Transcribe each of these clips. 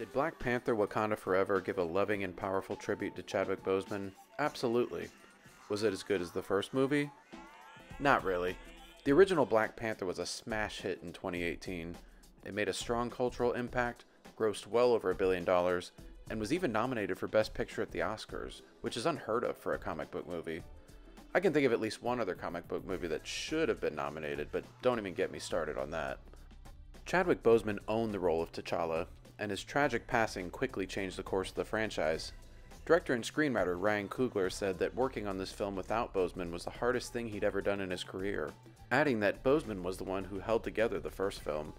Did Black Panther Wakanda Forever give a loving and powerful tribute to Chadwick Boseman? Absolutely. Was it as good as the first movie? Not really. The original Black Panther was a smash hit in 2018. It made a strong cultural impact, grossed well over a billion dollars, and was even nominated for Best Picture at the Oscars, which is unheard of for a comic book movie. I can think of at least one other comic book movie that should have been nominated, but don't even get me started on that. Chadwick Boseman owned the role of T'Challa, and his tragic passing quickly changed the course of the franchise. Director and screenwriter Ryan Coogler said that working on this film without Boseman was the hardest thing he'd ever done in his career, adding that Boseman was the one who held together the first film.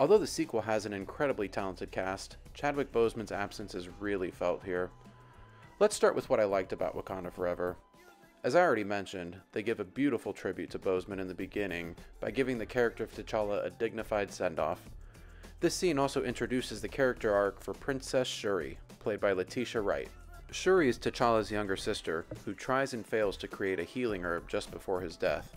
Although the sequel has an incredibly talented cast, Chadwick Boseman's absence is really felt here. Let's start with what I liked about Wakanda Forever. As I already mentioned, they give a beautiful tribute to Boseman in the beginning by giving the character of T'Challa a dignified send-off. This scene also introduces the character arc for Princess Shuri, played by Letitia Wright. Shuri is T'Challa's younger sister, who tries and fails to create a healing herb just before his death.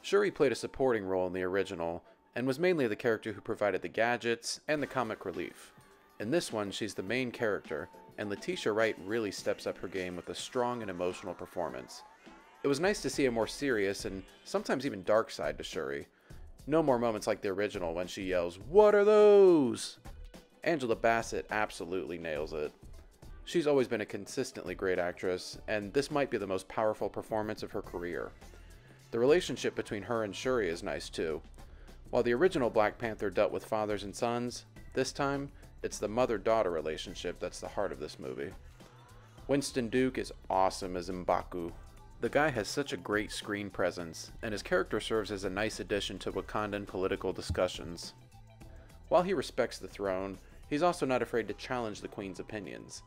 Shuri played a supporting role in the original, and was mainly the character who provided the gadgets and the comic relief. In this one, she's the main character, and Letitia Wright really steps up her game with a strong and emotional performance. It was nice to see a more serious and sometimes even dark side to Shuri. No more moments like the original when she yells, What are those? Angela Bassett absolutely nails it. She's always been a consistently great actress, and this might be the most powerful performance of her career. The relationship between her and Shuri is nice too. While the original Black Panther dealt with fathers and sons, this time it's the mother daughter relationship that's the heart of this movie. Winston Duke is awesome as M'Baku. The guy has such a great screen presence, and his character serves as a nice addition to Wakandan political discussions. While he respects the throne, he's also not afraid to challenge the Queen's opinions.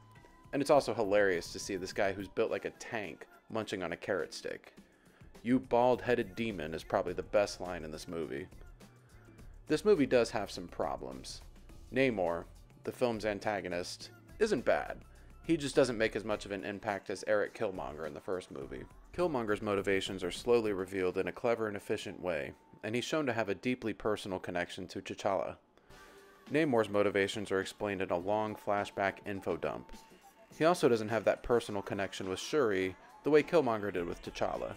And it's also hilarious to see this guy who's built like a tank munching on a carrot stick. You bald headed demon is probably the best line in this movie. This movie does have some problems. Namor, the film's antagonist, isn't bad. He just doesn't make as much of an impact as Eric Killmonger in the first movie. Killmonger's motivations are slowly revealed in a clever and efficient way, and he's shown to have a deeply personal connection to T'Challa. Namor's motivations are explained in a long flashback info dump. He also doesn't have that personal connection with Shuri the way Killmonger did with T'Challa.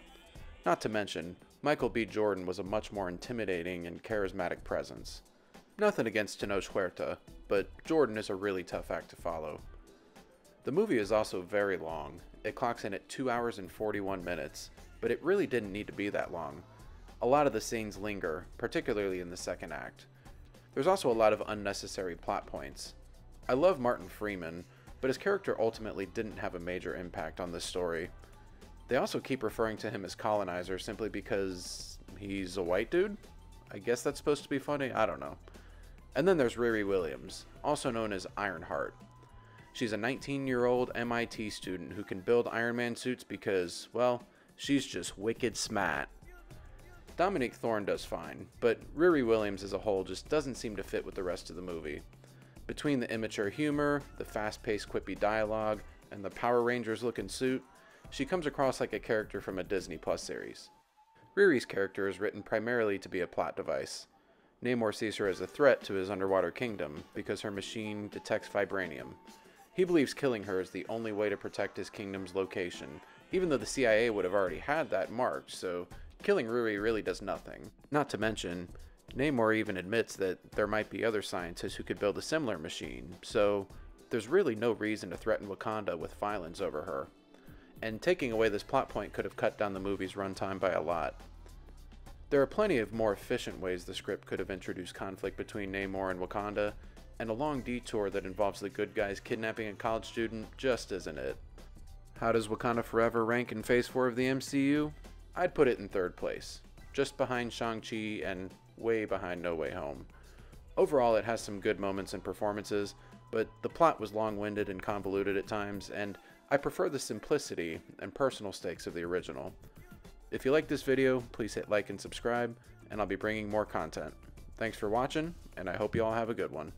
Not to mention, Michael B. Jordan was a much more intimidating and charismatic presence. Nothing against Tenoch Huerta, but Jordan is a really tough act to follow. The movie is also very long. It clocks in at 2 hours and 41 minutes, but it really didn't need to be that long. A lot of the scenes linger, particularly in the second act. There's also a lot of unnecessary plot points. I love Martin Freeman, but his character ultimately didn't have a major impact on the story. They also keep referring to him as colonizer simply because he's a white dude? I guess that's supposed to be funny? I don't know. And then there's Riri Williams, also known as Ironheart. She's a 19 year old MIT student who can build Iron Man suits because, well, she's just wicked smart. Dominique Thorne does fine, but Riri Williams as a whole just doesn't seem to fit with the rest of the movie. Between the immature humor, the fast paced quippy dialogue, and the Power Rangers looking suit, she comes across like a character from a Disney Plus series. Riri's character is written primarily to be a plot device. Namor sees her as a threat to his underwater kingdom because her machine detects vibranium. He believes killing her is the only way to protect his kingdom's location, even though the CIA would have already had that marked, so killing Riri really does nothing. Not to mention, Namor even admits that there might be other scientists who could build a similar machine, so there's really no reason to threaten Wakanda with violence over her. And taking away this plot point could have cut down the movie's runtime by a lot. There are plenty of more efficient ways the script could have introduced conflict between Namor and Wakanda, and a long detour that involves the good guys kidnapping a college student just isn't it. How does Wakanda Forever rank in Phase 4 of the MCU? I'd put it in third place, just behind Shang-Chi and way behind No Way Home. Overall, it has some good moments and performances, but the plot was long-winded and convoluted at times, and I prefer the simplicity and personal stakes of the original. If you like this video, please hit like and subscribe, and I'll be bringing more content. Thanks for watching, and I hope you all have a good one.